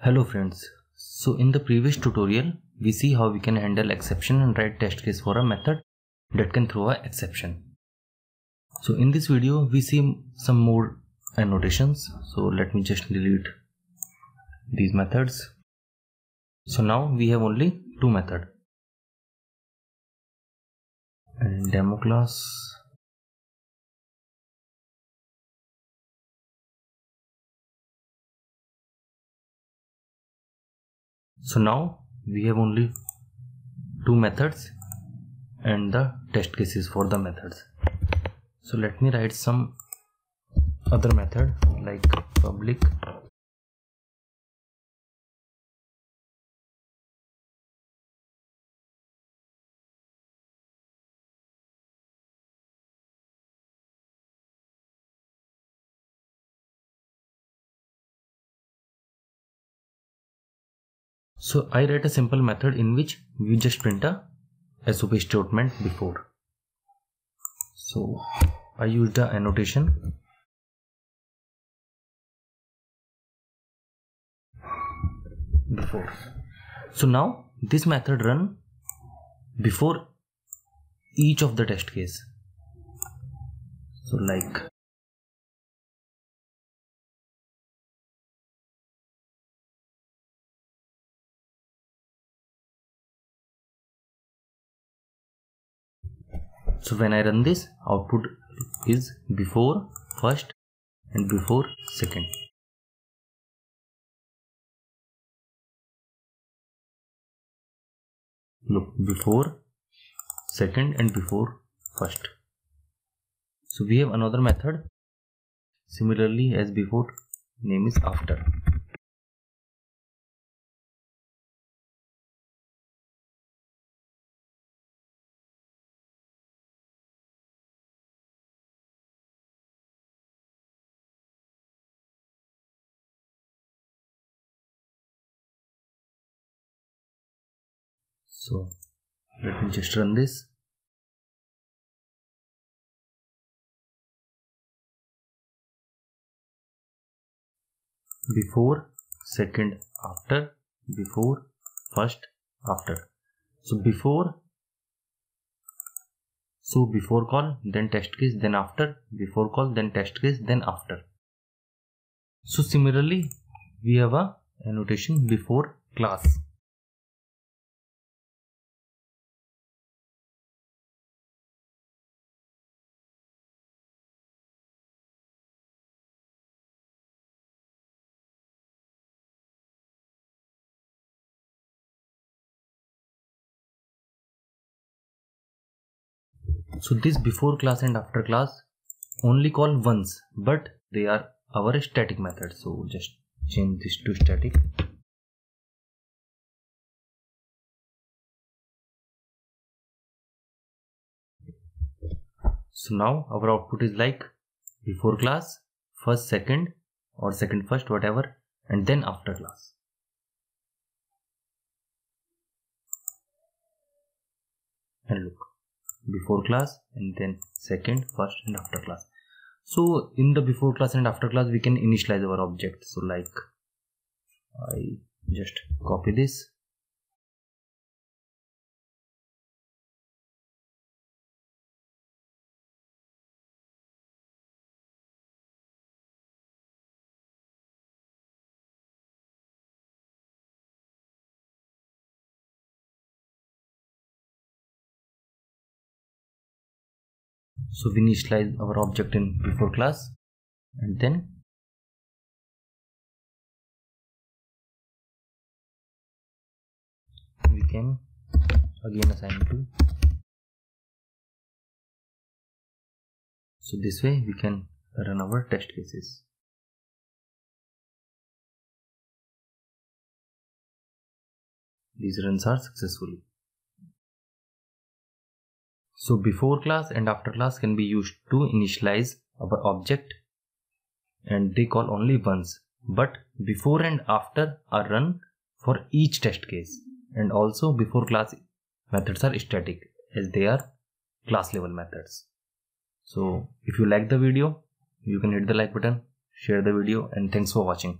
Hello friends. So in the previous tutorial, we see how we can handle exception and write test case for a method that can throw an exception. So in this video, we see some more annotations. So let me just delete these methods. So now we have only two method and demo class so now we have only two methods and the test cases for the methods. So let me write some other method like public So I write a simple method in which we just print a SOP statement before. So I use the annotation before. So now this method run before each of the test case. So like so when I run this output is before first and before second. Look before second and before first. So we have another method. Similarly as before name is after so let me just run this. Before second after. Before first after. So before. So before call then test case then after. Before call then test case then after. So similarly we have a annotation before class so this before class and after class only call once but they are our static method. So just change this to static. So now our output is like before class first second or second first whatever and then after class. And look before class and then second first and after class. So in the before class and after class we can initialize our object. So like i just copy this so we initialize our object in before class and then we can again assign it to. So this way we can run our test cases. These runs are successfully so before class and after class can be used to initialize our object and they call only once but before and after are run for each test case and also before class methods are static as they are class level methods. So if you like the video you can hit the like button, share the video and thanks for watching.